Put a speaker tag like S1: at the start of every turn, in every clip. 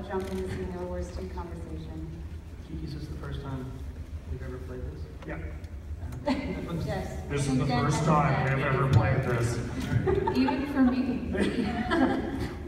S1: I'll jump in to see Halo Wars 2 conversation.
S2: Kiki, is this the first time we've ever played this?
S3: Yeah.
S1: Yes.
S3: This is the first time
S1: that.
S3: we've ever played this.
S4: Even for me.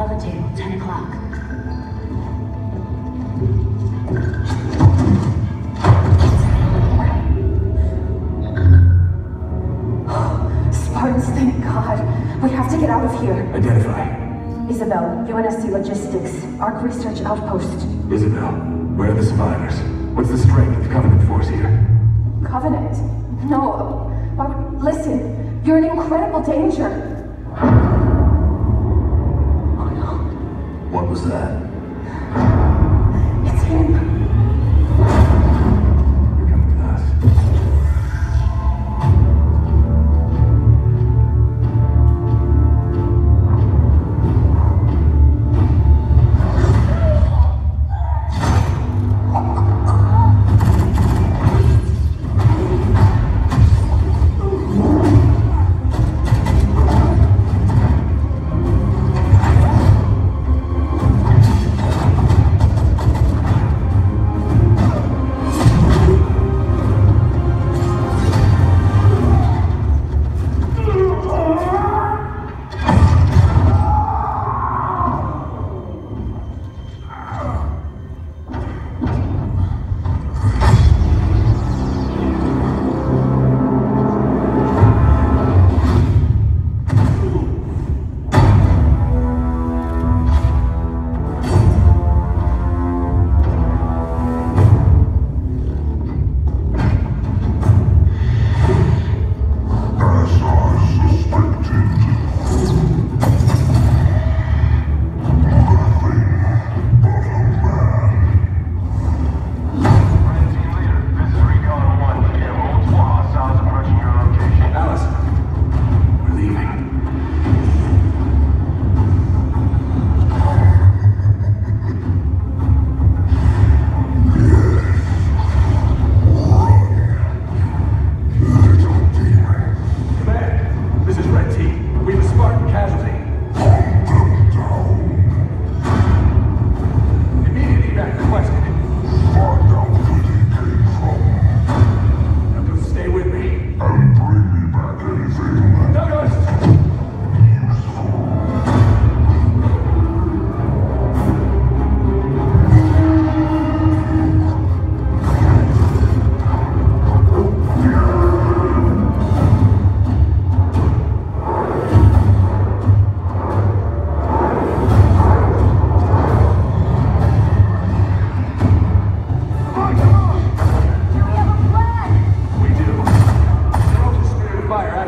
S5: Holiday, 10 o'clock.
S6: Spartans, thank God. We have to get out of here.
S7: Identify.
S6: Isabel, UNSC Logistics, Ark Research Outpost.
S7: Isabel, where are the survivors? What's the strength of the Covenant force here?
S6: Covenant? No. But listen, you're in incredible danger.
S7: What was that?
S6: It's him.
S7: Fire